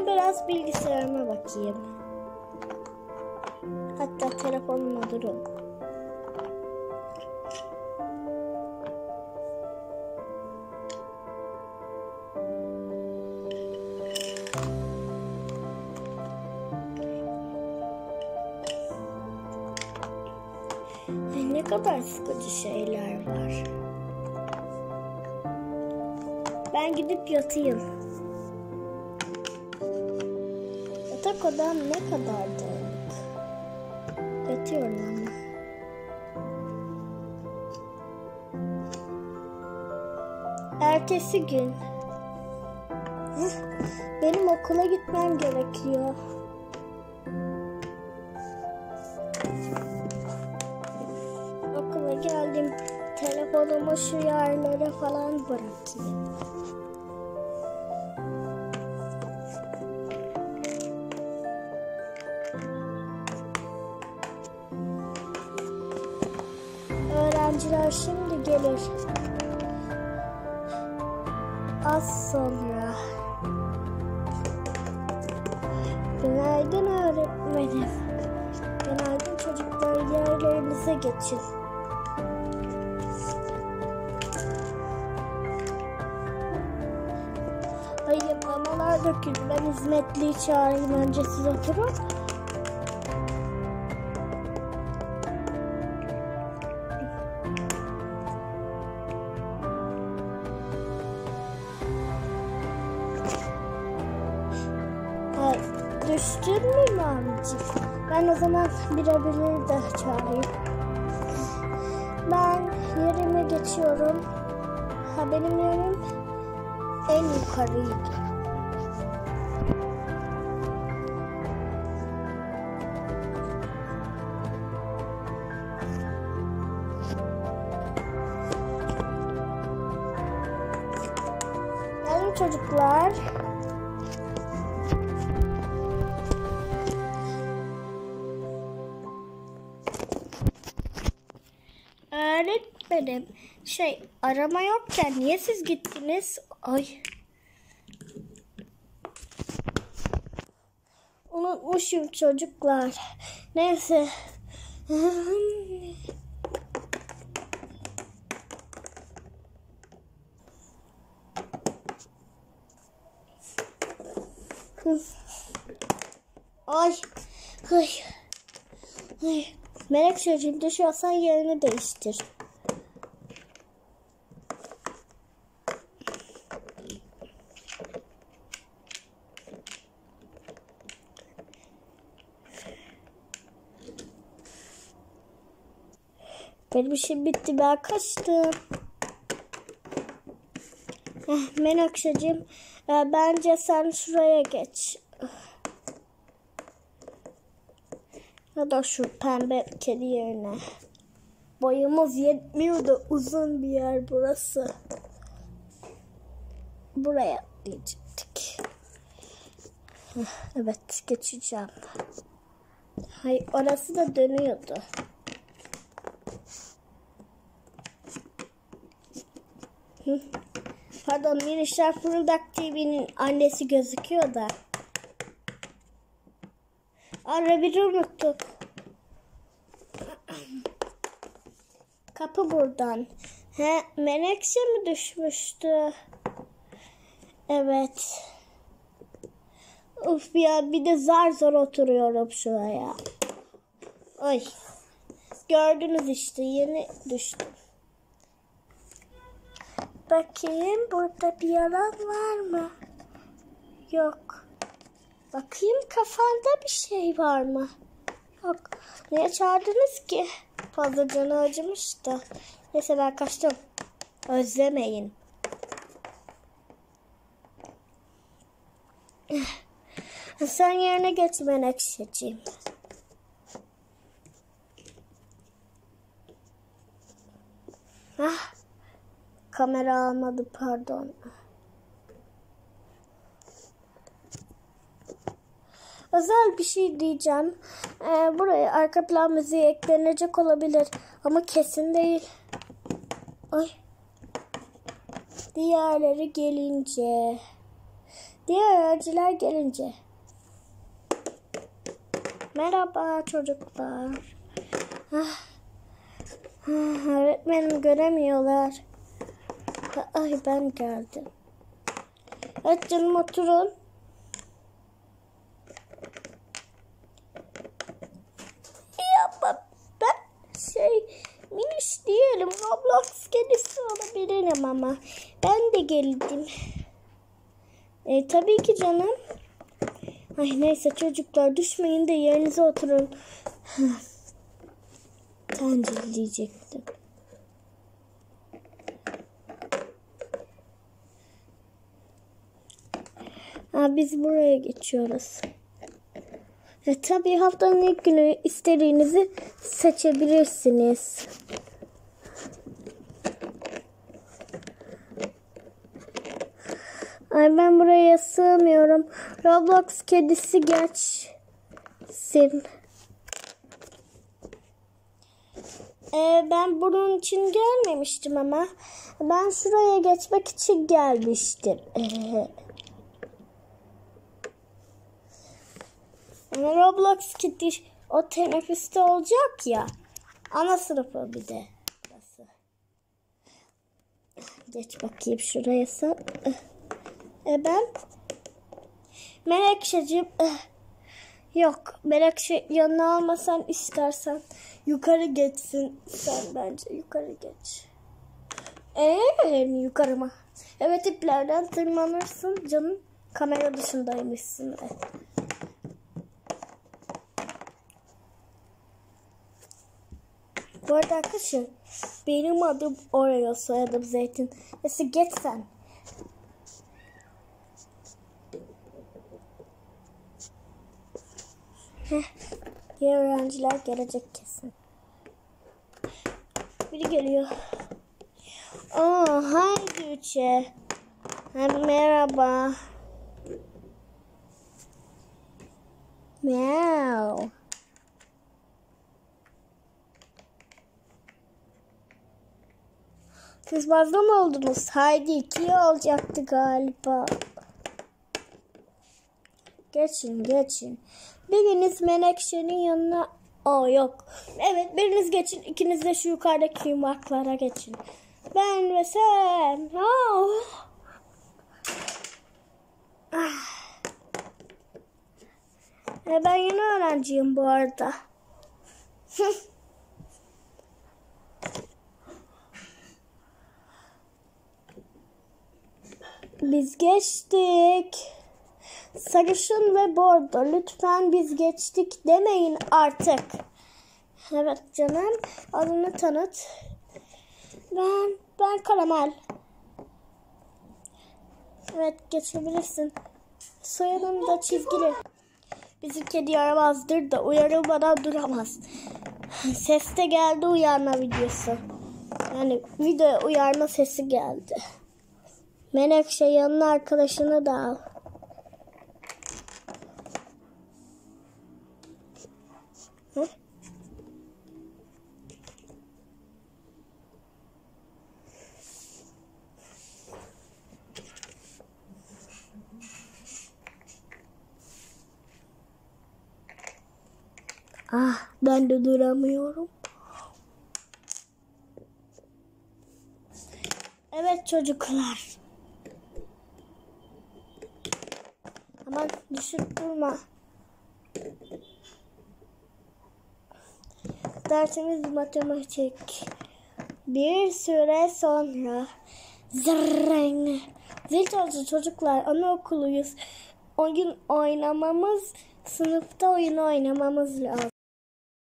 Ben biraz bilgisayarıma bakayım. Hatta telefonuma durun. Ne kadar sıkıcı şeyler var. Ben gidip yatayım. Odam ne kadar dağınık. Yatıyorum ama. Ertesi gün. Benim okula gitmem gerekiyor. Okula geldim. Telefonumu şu yerlere falan bırakayım. Öğrenciler şimdi gelir. Az sonra. Günaydın öğretmenim. Günaydın çocuklar yerlerinize geçin. Hayır mamalar döküldü. Ben hizmetliyi çağırayım önce siz oturun. Düştün mü mamicik? Ben o zaman birebir de çağırayım. Ben yerime geçiyorum. Ha benim yerim en yukarıydı. Gelin çocuklar. Öğretmenim, şey arama yokken niye siz gittiniz? Ay. Unutmuşum çocuklar. Neyse. Ay. Ay. Ay. Melek çocuğum düşüyorsan yerini değiştir. Benim işim bitti ben kaçtım. Eh, Menakşacığım e, bence sen şuraya geç. Ya da şu pembe kedi yerine. Boyumuz yetmiyor da uzun bir yer burası. Buraya. Heh, Evet geçeceğim. Hayır orası da dönüyordu. Pardon Minişler Fırıldak TV'nin annesi gözüküyor da. Arabayı unuttuk. Kapı buradan. He, menekşe mi düşmüştü? Evet. Uf ya bir de zar zor oturuyorum şuraya. Ay. Gördünüz işte yeni düştüm. Bakayım burada bir yaran var mı? Yok. Bakayım kafanda bir şey var mı? Yok. Niye çağırdınız ki? Fazla canı acımış da. Neyse ben kaçtım. Özlemeyin. Sen yerine geç Menekşeciğim. Ah, kamera almadı pardon. Özel bir şey diyeceğim. Ee, buraya arka plan müziği eklenecek olabilir. Ama kesin değil. Ay. Diğerleri gelince. Diğer öğrenciler gelince. Merhaba çocuklar. Ah. Ah, öğretmenim göremiyorlar. Ay ben geldim. Evet canım oturun. Ya ba- ben şey miniş değilim. Kedisi olabilirim ama. Ben de geldim. E, tabii ki canım. Ay neyse çocuklar düşmeyin de yerinize oturun. Tencere diyecektim. Ha, biz buraya geçiyoruz. E, tabii haftanın ilk günü istediğinizi seçebilirsiniz. Ay ben buraya sığmıyorum. Roblox kedisi geçsin. Ee, ben bunun için gelmemiştim ama. Ben şuraya geçmek için gelmiştim. Roblox Kitty o teneffüste olacak ya. Ana sınıfı bir de. Geç bakayım şuraya sen. E ben Melekşeciğim eh, yok Melekşe yanına almasan istersen yukarı geçsin sen bence yukarı geç. Eee yukarı mı? Evet iplerden tırmanırsın canım kamera dışındaymışsın. Evet. Bu arada arkadaşlar benim adım Oreo soyadım Zeytin. Neyse geç sen. Heh, diğer öğrenciler gelecek kesin. Biri geliyor. Aa, haydi üçe. Merhaba. Meow. Siz fazla mı oldunuz? Haydi iki olacaktı galiba. Geçin geçin. Biriniz Menekşe'nin yanına... Aa yok. Evet biriniz geçin. İkiniz de şu yukarıdaki yumaklara geçin. Ben ve sen. Oh. Ah. E, ben yeni öğrenciyim bu arada. Biz geçtik. Sarışın ve bordo lütfen biz geçtik demeyin artık. Evet canım adını tanıt. Ben ben karamel. Evet geçebilirsin. Soyadım da çizgili. Bizim kedi yaramazdır da uyarılmadan duramaz. Ses de geldi uyarma videosu. Yani video uyarma sesi geldi. Menekşe yanına arkadaşını da al. Ah ben de duramıyorum. Evet çocuklar. Aman düşüp durma. Dersimiz matematik. Bir süre sonra zırreng. Zil çalıcı çocuklar anaokuluyuz. Oyun oynamamız, sınıfta oyun oynamamız lazım.